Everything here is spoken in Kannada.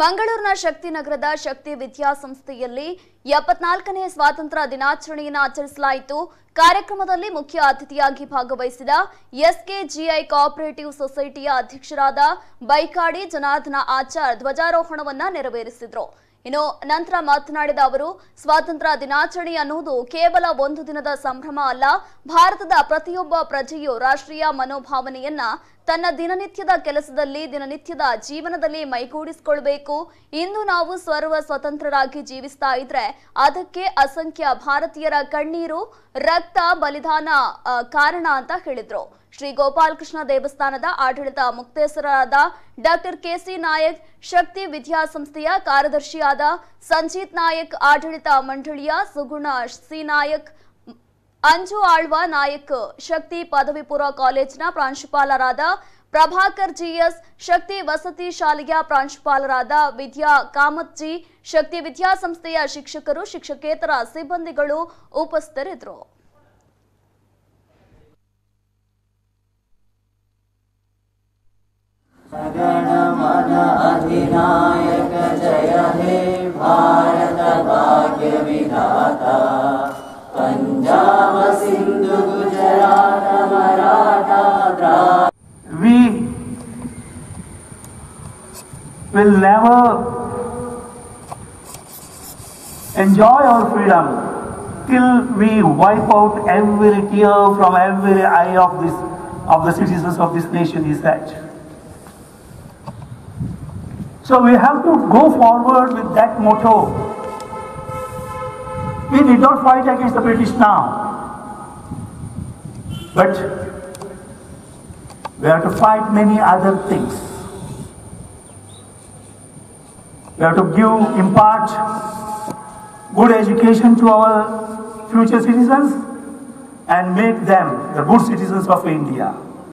ಮಂಗಳೂರಿನ ಶಕ್ತಿನಗರದ ಶಕ್ತಿ ವಿದ್ಯಾಸಂಸ್ಥೆಯಲ್ಲಿ ಎಪ್ಪತ್ನಾಲ್ಕನೇ ಸ್ವಾತಂತ್ರ್ಯ ದಿನಾಚರಣೆಯನ್ನು ಆಚರಿಸಲಾಯಿತು. ಕಾರ್ಯಕ್ರಮದಲ್ಲಿ ಮುಖ್ಯ ಅತಿಥಿಯಾಗಿ ಭಾಗವಹಿಸಿದ ಎಸ್ಕೆಜಿಐ ಕೋಆಪರೇಟಿವ್ ಸೊಸೈಟಿಯ ಅಧ್ಯಕ್ಷರಾದ ಬೈಕಾಡಿ ಜನಾರ್ದನ ಆಚಾರ್ ಧ್ವಜಾರೋಹಣವನ್ನ ನೆರವೇರಿಸಿದರು. ಇನ್ನು ನಂತರ ಮಾತನಾಡಿದ ಅವರು, ಸ್ವಾತಂತ್ರ್ಯ ದಿನಾಚರಣೆ ಅನ್ನುವುದು ಕೇವಲ ಒಂದು ದಿನದ ಸಂಭ್ರಮ ಅಲ್ಲ, ಭಾರತದ ಪ್ರತಿಯೊಬ್ಬ ಪ್ರಜೆಯು ರಾಷ್ಟ್ರೀಯ ಮನೋಭಾವನೆಯನ್ನ ತನ್ನ ದಿನನಿತ್ಯದ ಕೆಲಸದಲ್ಲಿ, ದಿನನಿತ್ಯದ ಜೀವನದಲ್ಲಿ ಮೈಗೂಡಿಸಿಕೊಳ್ಬೇಕು. ಇಂದು ನಾವು ಸ್ವರ್ವ ಸ್ವತಂತ್ರರಾಗಿ ಜೀವಿಸ್ತಾ ಇದ್ರೆ ಅದಕ್ಕೆ ಅಸಂಖ್ಯ ಭಾರತೀಯರ ಕಣ್ಣೀರು, ರಕ್ತ ಬಲಿದಾನ ಆ, ಕಾರಣ ಅಂತ ಹೇಳಿದ್ರು. ಶ್ರೀ ಗೋಪಾಲಕೃಷ್ಣ ದೇವಸ್ಥಾನದ ಆಡಳಿತ ಮುಕ್ತೇಸರಾದ doctor K C Nayak Shakti ವಿದ್ಯಾಸಂಸ್ಥೆಯ ಕಾರ್ಯದರ್ಶಿಯಾದ ಸಂಜೀತ್ ನಾಯಕ್ ಆಡಳಿತ ಮಂಡಳಿಯ ಸುಗುಣ ಸಿ. ನಾಯಕ್ ಅಂಜು ಆಳ್ವ ನಾಯಕ್ ಶಕ್ತಿ ಪದವಿ ಪೂರ್ವ ಕಾಲೇಜಿನ ಪ್ರಾಂಶುಪಾಲರಾದ ಪ್ರಭಾಕರ್ ಜಿಎಸ್ ಶಕ್ತಿ ವಸತಿ ಶಾಲೆಯ ಪ್ರಾಂಶುಪಾಲರಾದ ವಿದ್ಯಾ ಕಾಮತ್ ಜಿ ಶಕ್ತಿ ವಿದ್ಯಾಸಂಸ್ಥೆಯ ಶಿಕ್ಷಕರು ಶಿಕ್ಷಕೇತರ ಸಿಬ್ಬಂದಿಗಳು ಉಪಸ್ಥಿತರಿದ್ದರು. गणमन अधिनायक जय हे भारत भाग्य विधाता Punjab Sindhu Gujarat Maratha द्रा we will never enjoy our freedom till we wipe out every tear from every eye of this of the citizens of this nation is that so we have to go forward with that motto we did not fight against the british now but we have to fight many other things. We have to give, impart good education to our future citizens and make them the good citizens of India.